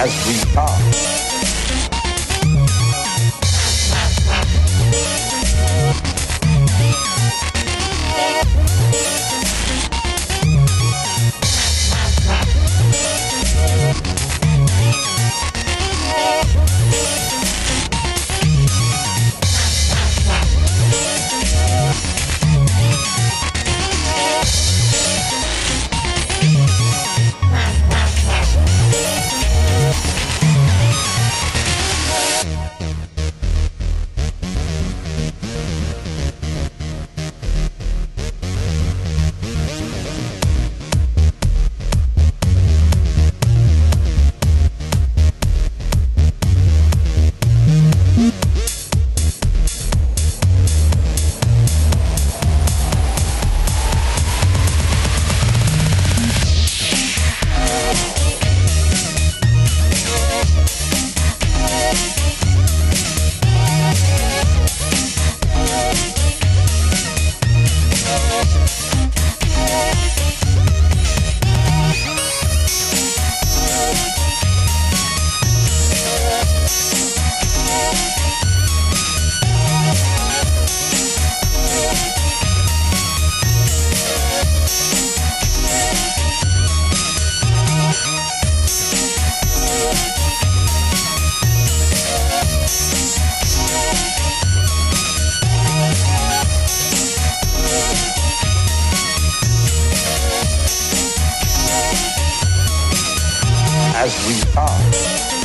As we are. As we are.